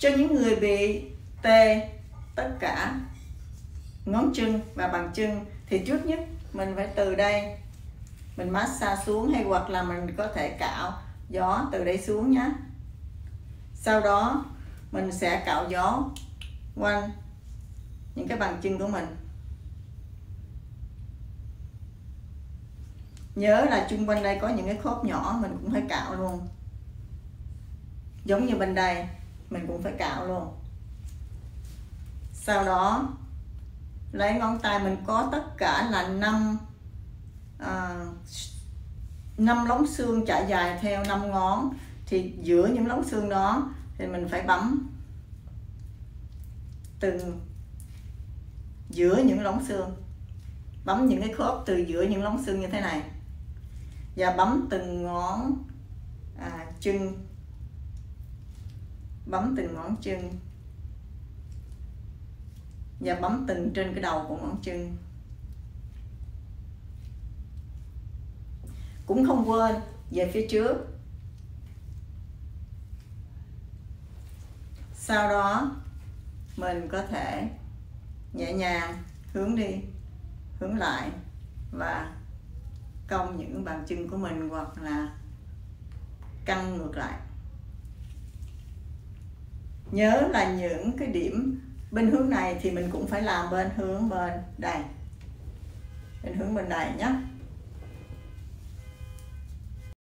cho những người bị tê tất cả ngón chân và bàn chân thì trước nhất mình phải từ đây mình massage xuống hay hoặc là mình có thể cạo gió từ đây xuống nhé sau đó mình sẽ cạo gió quanh những cái bàn chân của mình. Nhớ là chung quanh đây có những cái khớp nhỏ mình cũng phải cạo luôn. Giống như bên đây mình cũng phải cạo luôn. Sau đó lấy ngón tay mình có tất cả là năm à, năm lóng xương chạy dài theo năm ngón. Thì giữa những lóng xương đó thì mình phải bấm từng giữa những lóng xương. Bấm những cái khớp từ giữa những lóng xương như thế này. Và bấm từng ngón à, chân bấm từng ngón chân. Và bấm từng trên cái đầu của ngón chân. Cũng không quên về phía trước. Sau đó, mình có thể nhẹ nhàng hướng đi, hướng lại và cong những bàn chân của mình hoặc là căng ngược lại nhớ là những cái điểm bên hướng này thì mình cũng phải làm bên hướng bên đây. Bên hướng bên này nhé